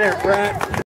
at it, Brett.